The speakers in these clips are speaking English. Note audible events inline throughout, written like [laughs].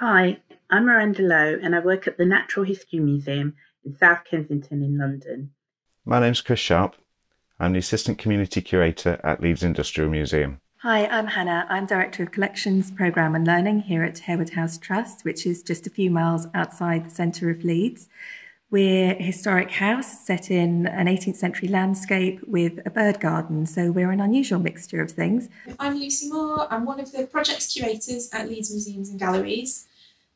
Hi, I'm Miranda Lowe and I work at the Natural History Museum in South Kensington in London. My name's Chris Sharp. I'm the Assistant Community Curator at Leeds Industrial Museum. Hi, I'm Hannah. I'm Director of Collections, Programme and Learning here at Harewood House Trust, which is just a few miles outside the centre of Leeds. We're a historic house set in an 18th century landscape with a bird garden, so we're an unusual mixture of things. I'm Lucy Moore. I'm one of the projects curators at Leeds Museums and Galleries.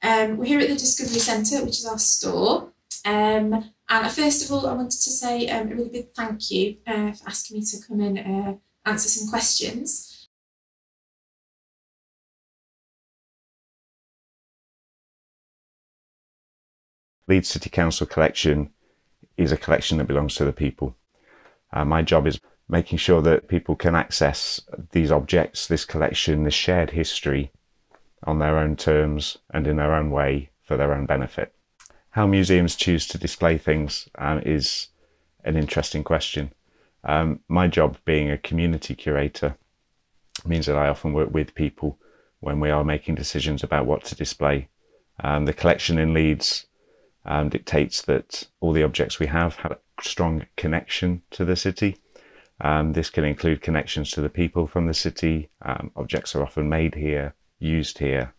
Um, we're here at the Discovery Centre, which is our store. Um, and first of all, I wanted to say um, a really big thank you uh, for asking me to come and uh, answer some questions. Leeds City Council collection is a collection that belongs to the people. Uh, my job is making sure that people can access these objects, this collection, this shared history on their own terms and in their own way for their own benefit. How museums choose to display things um, is an interesting question. Um, my job being a community curator means that I often work with people when we are making decisions about what to display. Um, the collection in Leeds um, dictates that all the objects we have have a strong connection to the city. Um, this can include connections to the people from the city. Um, objects are often made here, used here.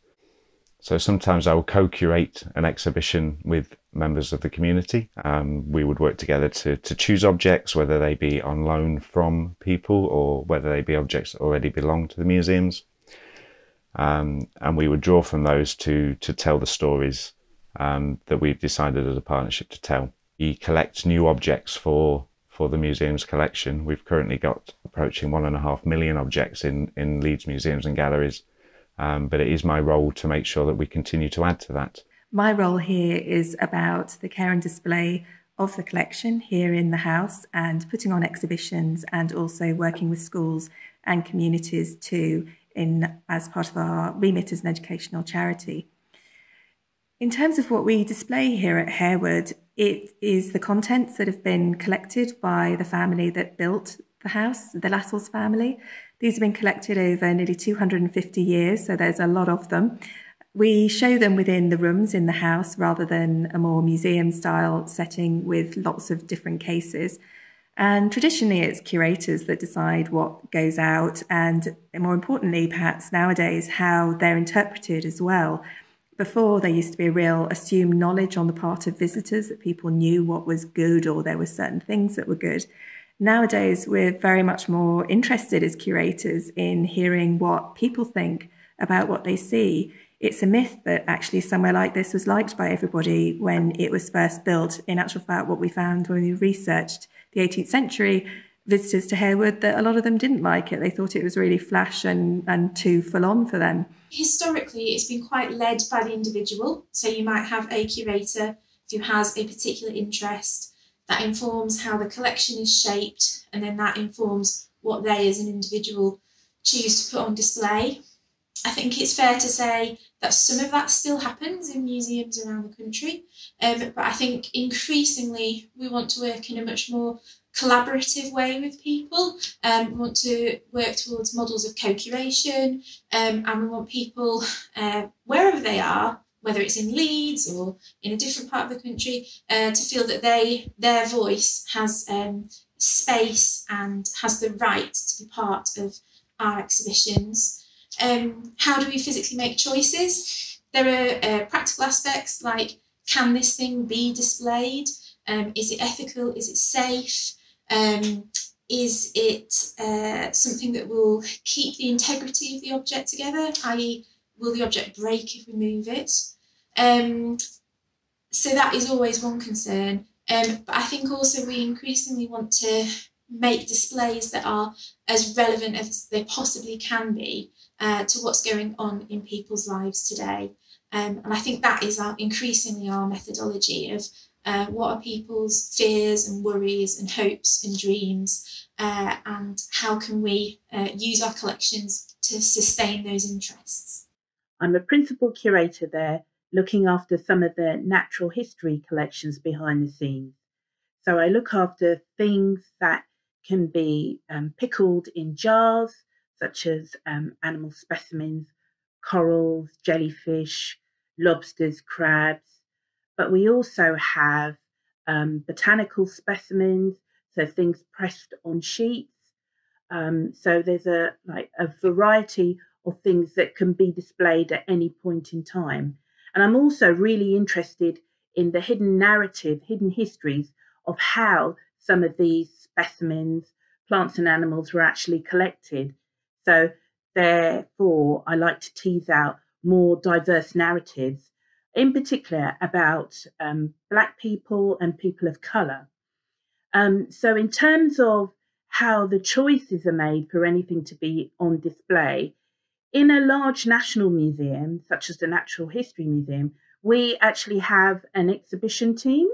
So sometimes I will co-curate an exhibition with members of the community. Um, we would work together to, to choose objects, whether they be on loan from people or whether they be objects that already belong to the museums. Um, and we would draw from those to, to tell the stories um, that we've decided as a partnership to tell. We collect new objects for for the museum's collection. We've currently got approaching one and a half million objects in, in Leeds museums and galleries, um, but it is my role to make sure that we continue to add to that. My role here is about the care and display of the collection here in the house and putting on exhibitions and also working with schools and communities too in as part of our remit as an educational charity. In terms of what we display here at Harewood, it is the contents that have been collected by the family that built the house, the Lascelles family. These have been collected over nearly 250 years, so there's a lot of them. We show them within the rooms in the house rather than a more museum style setting with lots of different cases. And traditionally, it's curators that decide what goes out, and more importantly, perhaps nowadays, how they're interpreted as well. Before, there used to be a real assumed knowledge on the part of visitors that people knew what was good or there were certain things that were good. Nowadays, we're very much more interested as curators in hearing what people think about what they see. It's a myth that actually somewhere like this was liked by everybody when it was first built. In actual fact, what we found when we researched the 18th century visitors to Harewood that a lot of them didn't like it. They thought it was really flash and, and too full on for them. Historically, it's been quite led by the individual. So you might have a curator who has a particular interest that informs how the collection is shaped, and then that informs what they as an individual choose to put on display. I think it's fair to say that some of that still happens in museums around the country, um, but I think increasingly we want to work in a much more collaborative way with people. Um, we want to work towards models of co-curation um, and we want people, uh, wherever they are, whether it's in Leeds or in a different part of the country, uh, to feel that they their voice has um, space and has the right to be part of our exhibitions. Um, how do we physically make choices? There are uh, practical aspects like can this thing be displayed? Um, is it ethical? Is it safe? Um, is it uh, something that will keep the integrity of the object together, i.e., will the object break if we move it? Um, so that is always one concern. Um, but I think also we increasingly want to make displays that are as relevant as they possibly can be uh, to what's going on in people's lives today. Um, and I think that is our, increasingly our methodology of uh, what are people's fears and worries and hopes and dreams, uh, and how can we uh, use our collections to sustain those interests? I'm a principal curator there, looking after some of the natural history collections behind the scenes. So I look after things that can be um, pickled in jars, such as um, animal specimens, corals, jellyfish, lobsters, crabs, but we also have um, botanical specimens, so things pressed on sheets. Um, so there's a like a variety of things that can be displayed at any point in time. And I'm also really interested in the hidden narrative, hidden histories of how some of these specimens, plants and animals were actually collected. So therefore, I like to tease out more diverse narratives, in particular about um, Black people and people of colour. Um, so, in terms of how the choices are made for anything to be on display, in a large national museum, such as the Natural History Museum, we actually have an exhibition team,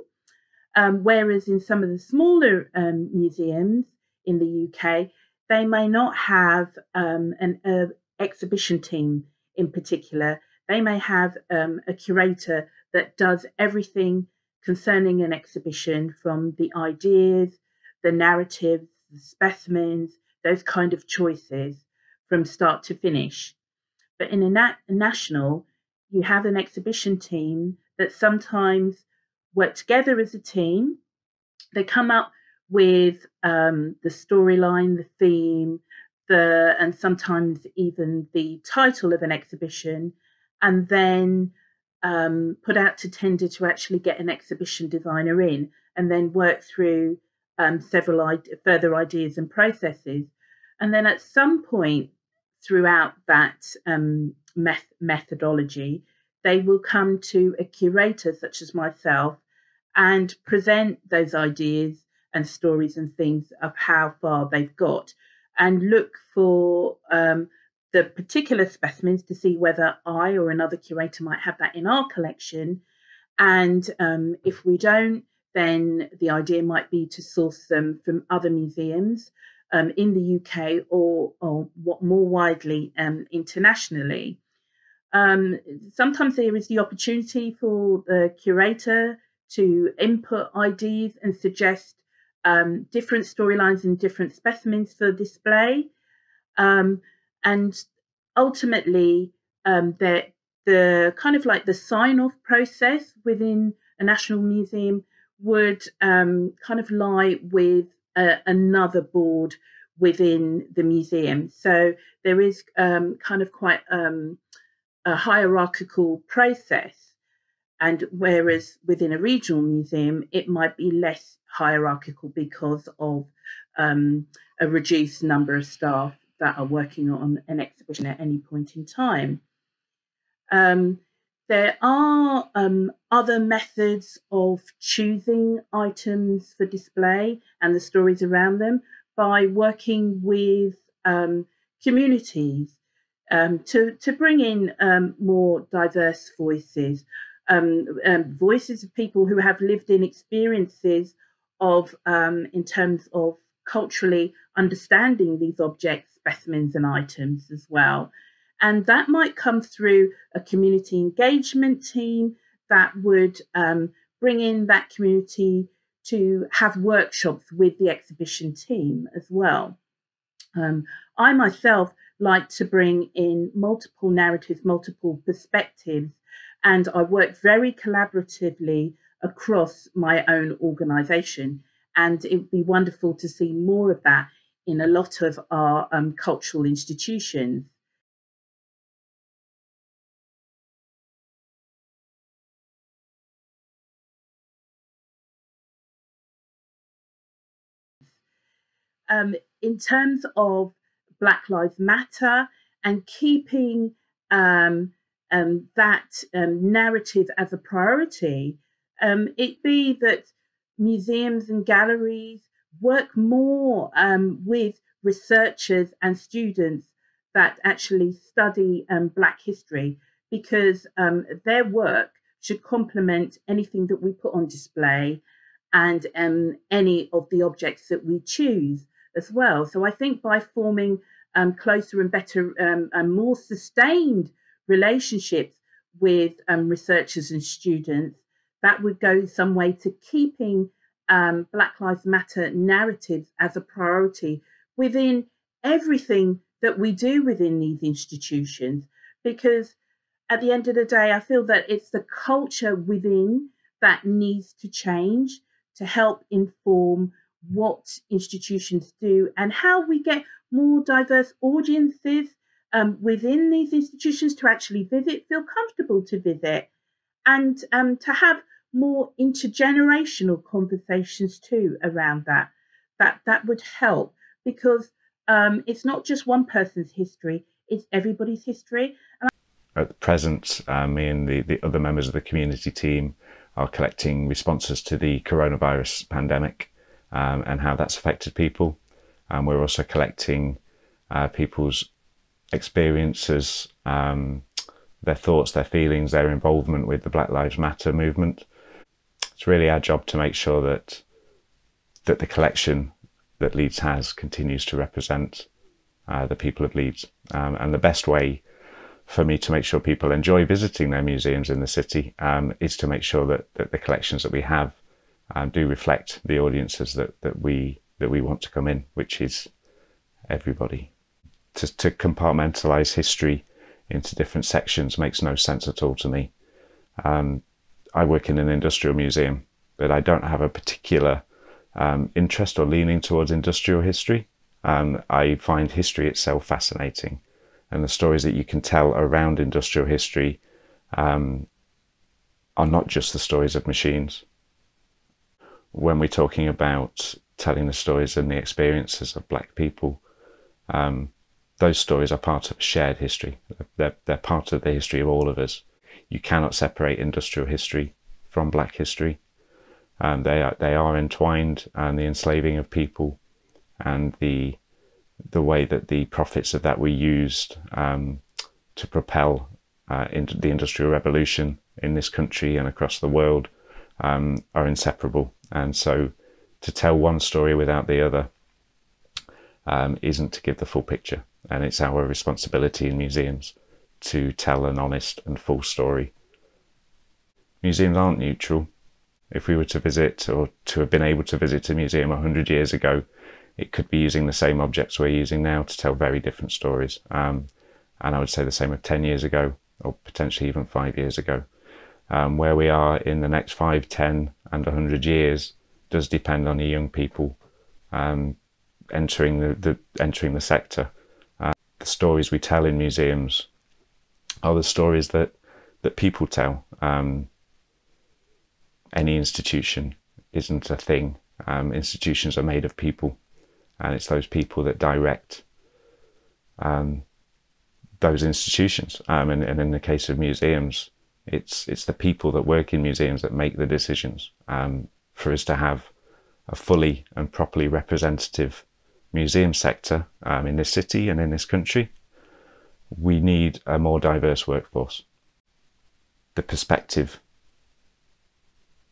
um, whereas in some of the smaller um, museums in the UK, they may not have um, an uh, exhibition team in particular. They may have um, a curator that does everything concerning an exhibition from the ideas, the narratives, the specimens, those kind of choices from start to finish. But in a, nat- national, you have an exhibition team that sometimes work together as a team. They come up with um, the storyline, the theme, the and sometimes even the title of an exhibition, and then um, put out to tender to actually get an exhibition designer in, and then work through um, several I- further ideas and processes, and then at some point throughout that um, meth- methodology, they will come to a curator such as myself and present those ideas and stories and things of how far they've got and look for um, the particular specimens to see whether I or another curator might have that in our collection. And um, if we don't, then the idea might be to source them from other museums um, in the UK or, or what more widely um, internationally. Um, sometimes there is the opportunity for the curator to input ideas and suggest um, different storylines and different specimens for display. Um, and ultimately, um, the, the kind of like the sign off process within a national museum would kind of lie with a, another board within the museum. So there is um, kind of quite um, a hierarchical process. And whereas within a regional museum, it might be less hierarchical because of um, a reduced number of staff that are working on an exhibition at any point in time. Um, there are um, other methods of choosing items for display and the stories around them by working with um, communities um, to, to bring in um, more diverse voices, um, um, voices of people who have lived in experiences of, in terms of culturally understanding these objects, specimens, and items as well. And that might come through a community engagement team that would um, bring in that community to have workshops with the exhibition team as well. Um, I myself like to bring in multiple narratives, multiple perspectives, and I work very collaboratively across my own organisation. And it would be wonderful to see more of that in a lot of our um, cultural institutions. Um, in terms of Black Lives Matter and keeping um, um, that um, narrative as a priority, um, it be that museums and galleries work more um, with researchers and students that actually study Black history because their work should complement anything that we put on display and um, any of the objects that we choose as well. So I think by forming um, closer and better um, and more sustained relationships with um, researchers and students, that would go some way to keeping um, Black Lives Matter narratives as a priority within everything that we do within these institutions. Because at the end of the day, I feel that it's the culture within that needs to change to help inform what institutions do and how we get more diverse audiences um, within these institutions to actually visit, feel comfortable to visit, and um, to have more intergenerational conversations too around that. That that would help because um, it's not just one person's history; it's everybody's history. And At present, uh, me and the, the other members of the community team are collecting responses to the coronavirus pandemic um, and how that's affected people. And we're also collecting uh, people's experiences, um, their thoughts, their feelings, their involvement with the Black Lives Matter movement. It's really our job to make sure that that the collection that Leeds has continues to represent uh, the people of Leeds. Um, and the best way for me to make sure people enjoy visiting their museums in the city um, is to make sure that, that the collections that we have um, do reflect the audiences that, that we that we want to come in, which is everybody. To, to compartmentalize history into different sections makes no sense at all to me. Um, I work in an industrial museum, but I don't have a particular um, interest or leaning towards industrial history. Um, I find history itself fascinating and the stories that you can tell around industrial history um, are not just the stories of machines. When we're talking about telling the stories and the experiences of black people, um, those stories are part of a shared history. They're, they're part of the history of all of us. You cannot separate industrial history from black history. Um, they are they are entwined, and the enslaving of people and the the way that the profits of that were used um, to propel uh, into the industrial revolution in this country and across the world um, are inseparable. And so to tell one story without the other um, isn't to give the full picture. And it's our responsibility in museums to tell an honest and full story. Museums aren't neutral. If we were to visit or to have been able to visit a museum 100 years ago, it could be using the same objects we're using now to tell very different stories. Um, and I would say the same of 10 years ago, or potentially even five years ago. Um, where we are in the next five, 10, and 100 years does depend on the young people um, entering the, the, entering the sector. Uh, the stories we tell in museums are the stories that, that people tell. Um, any institution isn't a thing. Um, institutions are made of people and it's those people that direct um, those institutions. Um, and, and, in the case of museums, it's it's the people that work in museums that make the decisions. Um, for us to have a fully and properly representative museum sector um, in this city and in this country, we need a more diverse workforce. The perspective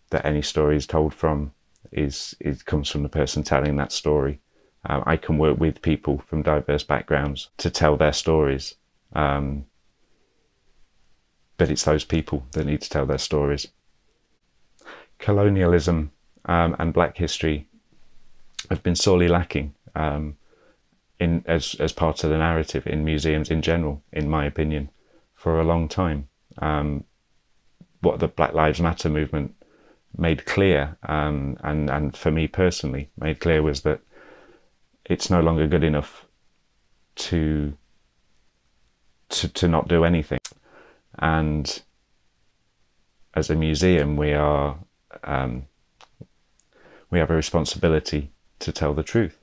that any story is told from is it comes from the person telling that story um, I can work with people from diverse backgrounds to tell their stories. Um, but it's those people that need to tell their stories. Colonialism um, and black history have been sorely lacking um, in as, as part of the narrative in museums in general, in my opinion, for a long time. Um, what the Black Lives Matter movement made clear, um, and, and for me personally, made clear was that it's no longer good enough to to to not do anything. And as a museum, we are um, we have a responsibility to tell the truth,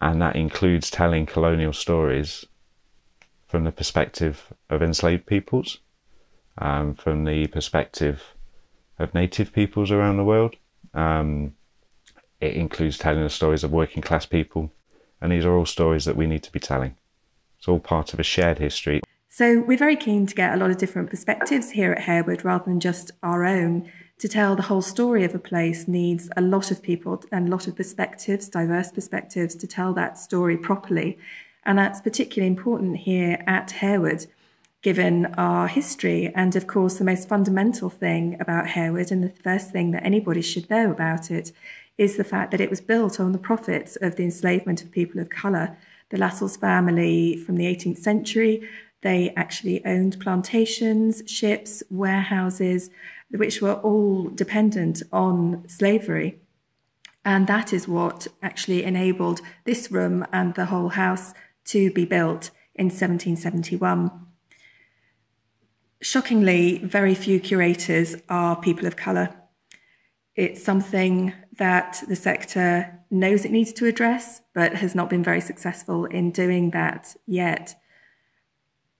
and that includes telling colonial stories from the perspective of enslaved peoples, um, from the perspective of native peoples around the world. Um, it includes telling the stories of working class people, and these are all stories that we need to be telling. It's all part of a shared history. So we're very keen to get a lot of different perspectives here at Harewood rather than just our own. To tell the whole story of a place needs a lot of people and a lot of perspectives, diverse perspectives, to tell that story properly. And that's particularly important here at Harewood, given our history. And of course, the most fundamental thing about Harewood, and the first thing that anybody should know about it, is the fact that it was built on the profits of the enslavement of people of colour. The Lascelles family from the 18th century, They actually owned plantations, ships, warehouses, which were all dependent on slavery. And that is what actually enabled this room and the whole house to be built in 1771. Shockingly, very few curators are people of colour. It's something that the sector knows it needs to address, but has not been very successful in doing that yet.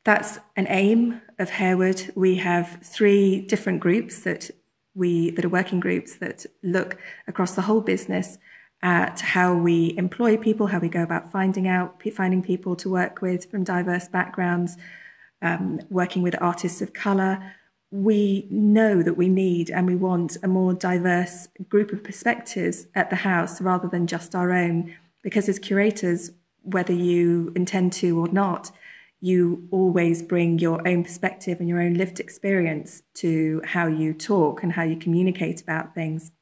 That's an aim of Harewood. We have three different groups that we that are working groups that look across the whole business at how we employ people, how we go about finding out finding people to work with from diverse backgrounds, um, working with artists of colour. We know that we need and we want a more diverse group of perspectives at the house rather than just our own. Because as curators, whether you intend to or not, you always bring your own perspective and your own lived experience to how you talk and how you communicate about things.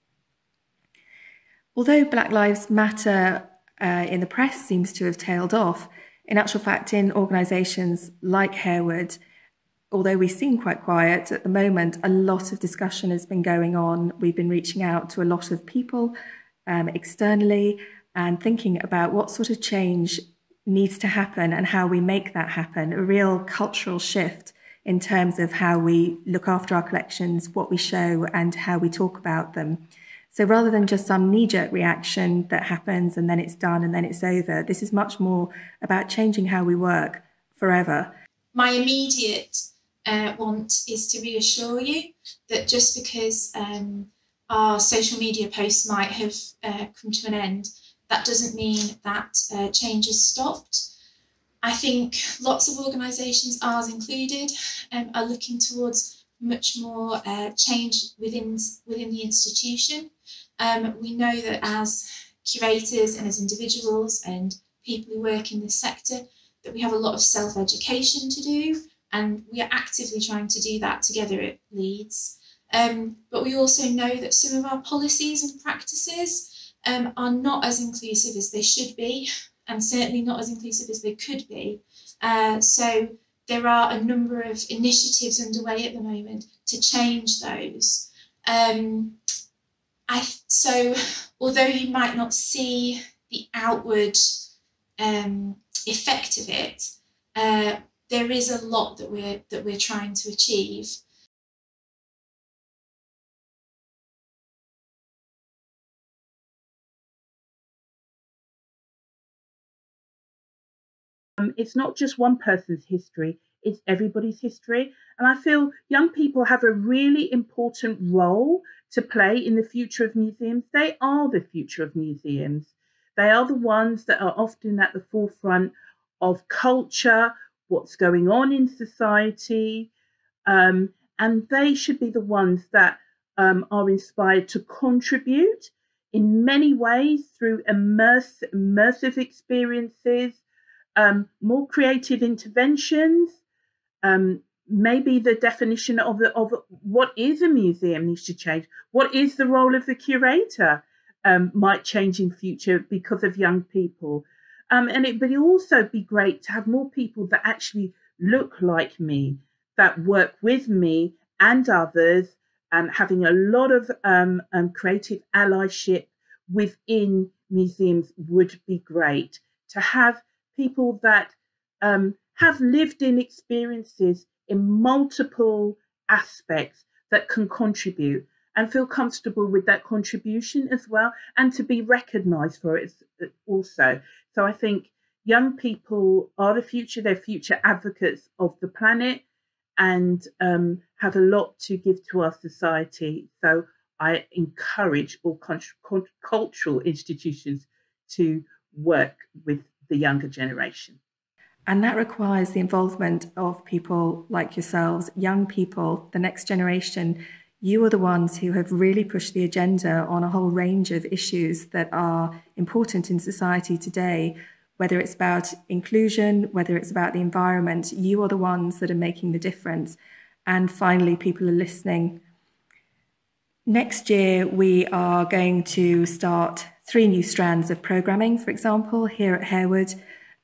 Although Black Lives Matter uh, in the press seems to have tailed off, in actual fact, in organisations like Harewood, although we seem quite quiet at the moment, a lot of discussion has been going on. We've been reaching out to a lot of people um, externally and thinking about what sort of change needs to happen and how we make that happen, a real cultural shift in terms of how we look after our collections, what we show, and how we talk about them. So rather than just some knee jerk reaction that happens and then it's done and then it's over, this is much more about changing how we work forever. My immediate uh, want is to reassure you that just because um, our social media posts might have uh, come to an end, that doesn't mean that uh, change has stopped. I think lots of organisations, ours included, um, are looking towards much more uh, change within within the institution. Um, we know that as curators and as individuals and people who work in this sector, that we have a lot of self education to do, and we are actively trying to do that together at Leeds. Um, but we also know that some of our policies and practices um, are not as inclusive as they should be, and certainly not as inclusive as they could be. Uh, so there are a number of initiatives underway at the moment to change those. Um, I, so although you might not see the outward um, effect of it, uh, there is a lot that we're that we're trying to achieve. Um, it's not just one person's history, it's everybody's history. And I feel young people have a really important role to play in the future of museums. They are the future of museums. They are the ones that are often at the forefront of culture, what's going on in society. Um, and they should be the ones that um, are inspired to contribute in many ways through immerse, immersive experiences, um, more creative interventions. Um, maybe the definition of the, of what is a museum needs to change. What is the role of the curator um, might change in future because of young people. Um, and it would also be great to have more people that actually look like me, that work with me and others, um, having a lot of um, um, creative allyship within museums would be great. To have people that um, have lived in experiences in multiple aspects that can contribute and feel comfortable with that contribution as well and to be recognized for it also. So I think young people are the future, they're future advocates of the planet and um, have a lot to give to our society. So I encourage all cultural institutions to work with the younger generation. And that requires the involvement of people like yourselves, young people, the next generation. You are the ones who have really pushed the agenda on a whole range of issues that are important in society today, whether it's about inclusion, whether it's about the environment. You are the ones that are making the difference. And finally, people are listening. Next year, we are going to start three new strands of programming, for example, here at Harewood.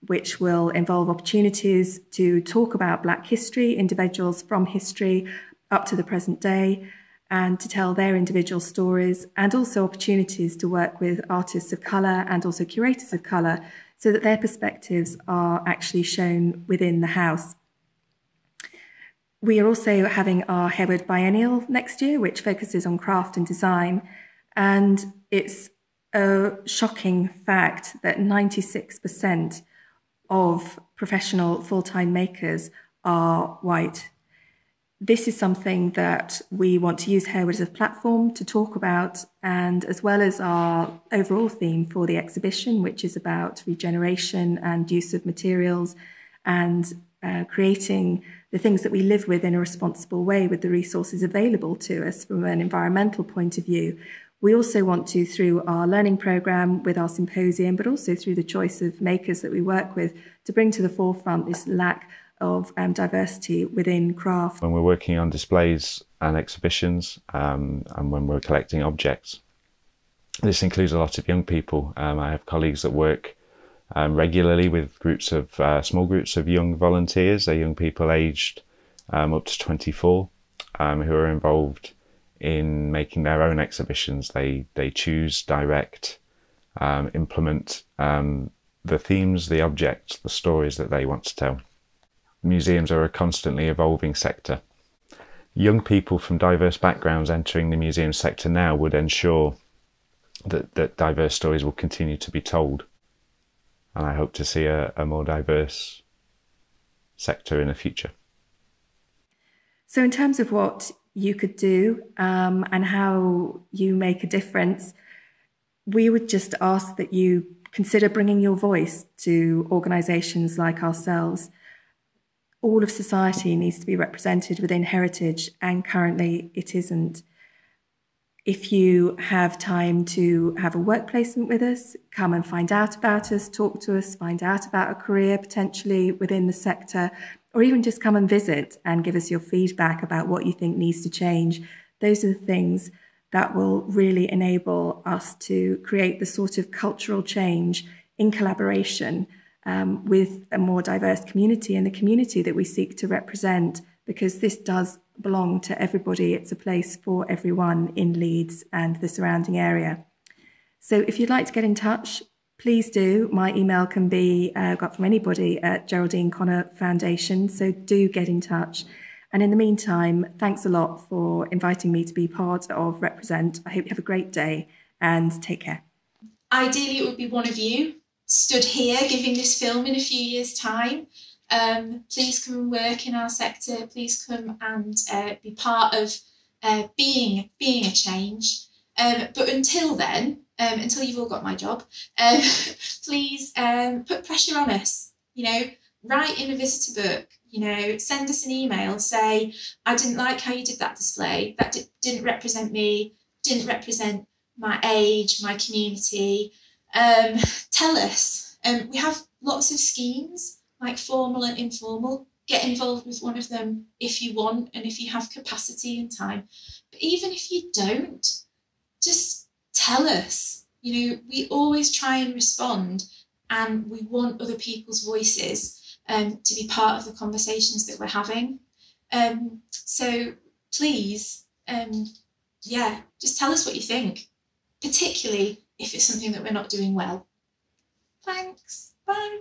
which will involve opportunities to talk about Black history, individuals from history up to the present day, and to tell their individual stories, and also opportunities to work with artists of colour and also curators of colour so that their perspectives are actually shown within the house. We are also having our Harewood Biennial next year, which focuses on craft and design. And it's a shocking fact that 96% of professional full time makers are white. This is something that we want to use Harewood as a platform to talk about, and as well as our overall theme for the exhibition, which is about regeneration and use of materials and uh, creating the things that we live with in a responsible way with the resources available to us from an environmental point of view. We also want to, through our learning program, with our symposium, but also through the choice of makers that we work with, to bring to the forefront this lack of um, diversity within craft. When we're working on displays and exhibitions, um, and when we're collecting objects, this includes a lot of young people. Um, I have colleagues that work um, regularly with groups of uh, small groups of young volunteers. They're young people aged um, up to 24 um, who are involved in making their own exhibitions. They they choose, direct, um, implement um, the themes, the objects, the stories that they want to tell. Museums are a constantly evolving sector. Young people from diverse backgrounds entering the museum sector now would ensure that, that diverse stories will continue to be told and I hope to see a, a more diverse sector in the future. So, in terms of what you could do um, and how you make a difference, we would just ask that you consider bringing your voice to organisations like ourselves. All of society needs to be represented within heritage, and currently it isn't. If you have time to have a work placement with us, come and find out about us, talk to us, find out about a career potentially within the sector, or even just come and visit and give us your feedback about what you think needs to change. Those are the things that will really enable us to create the sort of cultural change in collaboration um, with a more diverse community and the community that we seek to represent, because this does belong to everybody. It's a place for everyone in Leeds and the surrounding area. So if you'd like to get in touch, please do. My email can be uh, got from anybody at Geraldine Connor Foundation. So do get in touch. And in the meantime, thanks a lot for inviting me to be part of Represent. I hope you have a great day and take care. Ideally, it would be one of you stood here giving this film in a few years' time um, please come and work in our sector. Please come and uh, be part of uh, being being a change. Um, but until then, um, until you've all got my job, um, [laughs] please um, put pressure on us. You know, write in a visitor book. You know, send us an email. Say, I didn't like how you did that display. That di- didn't represent me. Didn't represent my age, my community. Um, [laughs] tell us. Um, we have lots of schemes like formal and informal. Get involved with one of them if you want and if you have capacity and time. But even if you don't, just tell us. You know, we always try and respond and we want other people's voices um, to be part of the conversations that we're having. Um, so please, um, yeah, just tell us what you think, particularly if it's something that we're not doing well. Thanks. Bye.